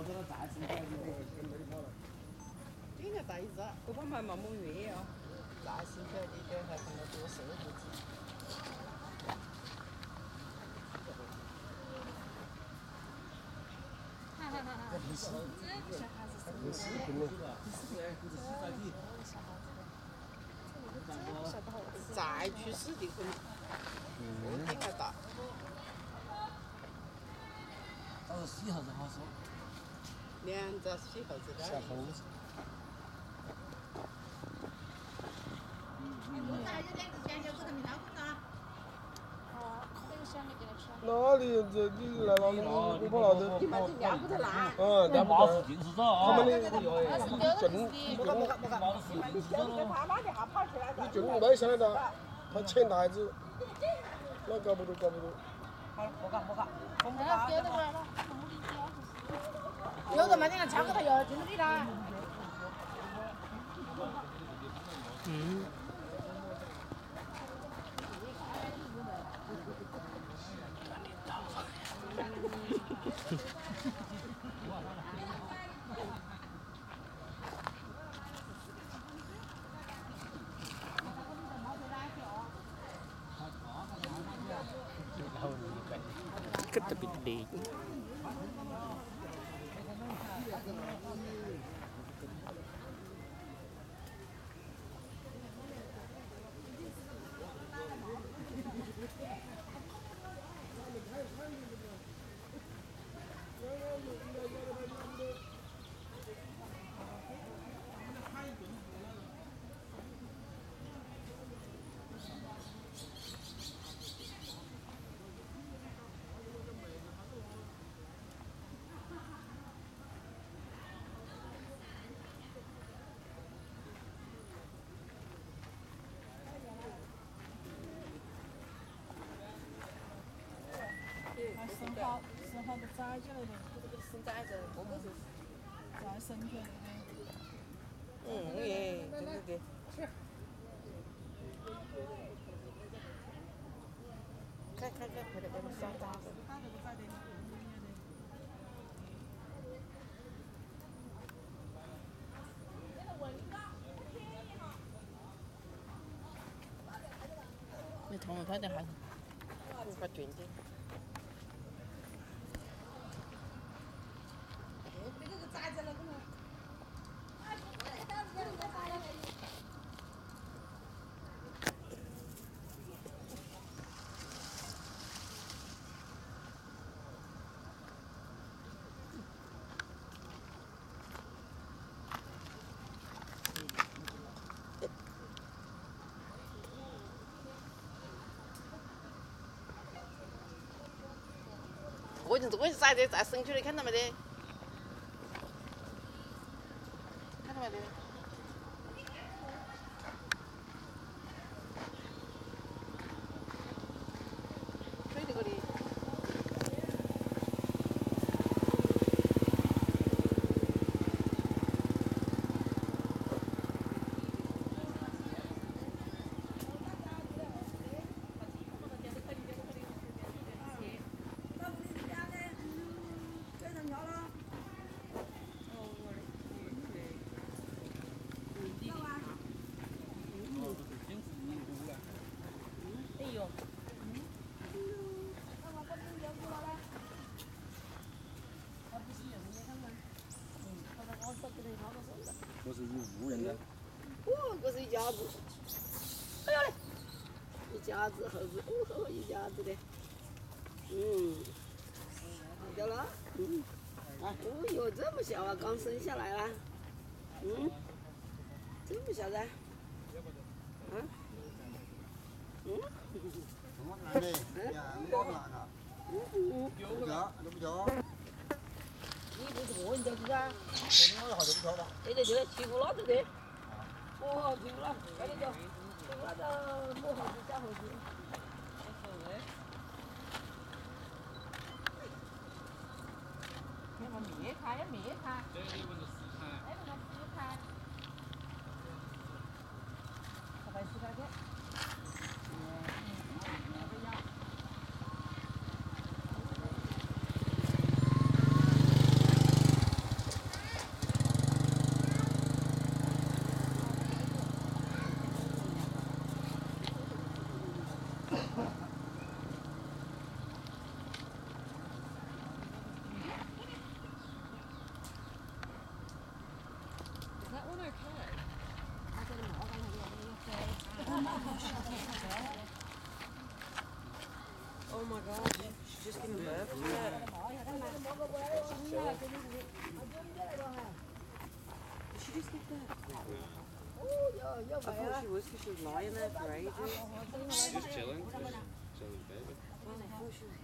好多的袋子，袋没跑了。几个袋子，我怕买毛毛月哦。那新条的还还放了多少盒？哈哈哈哈哈！是不是？是不是？再去试的很，应该大。到时候试好说。连着洗猴子的。下猴子。哪里？这你来了，我怕啥子？你把这尿不得烂。嗯，尿不毛。是近视走啊。他们的哎呦哎你正你正毛是近视走喽。你正卖下来的，他钱袋子，那搞不懂搞不懂。不搞不搞，风不哎，搞。别的玩了。有人嘛，你看敲个头要进去了。嗯。Tapit date. 生蚝，生蚝多崽就来了，生崽子，我个是再生出来的。嗯，对对对，是。快快快，回给你下单子，慢的。子，你同我快点喊，我发卷子。我就是，我就晒着才生出来，看到没得？看到没得？我是一屋人的。哦，这是一家子。哎呀嘞，一家子猴子，哦吼，一家子的。嗯，好了，嗯，哦哟，这么小啊，刚生下来啦。嗯，这么小噻。嗯。嗯。男的，呀，老男的。嗯。嗯嗯不叫。你不是个人家子啊？我们好久不叫了。对对对，欺负老子的。哦，欺负了，快点叫，欺负那个母猴子、小猴子。要么灭它，要灭它。Oh my god, she's just giving birth to it. Did she just give birth? Ja, ja, I thought she was because she was lying there for ages. Just chilling. Just chilling, baby. Well, I thought she was